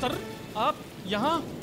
Sir आप यहाँ?